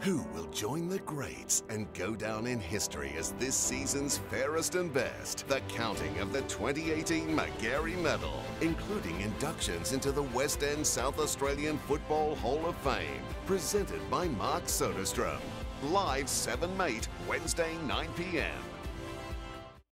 Who will join the greats and go down in history as this season's fairest and best? The counting of the 2018 Magarey Medal, including inductions into the West End South Australian Football Hall of Fame, presented by Mark Soderstrom. Live 7 Mate, Wednesday 9 p.m.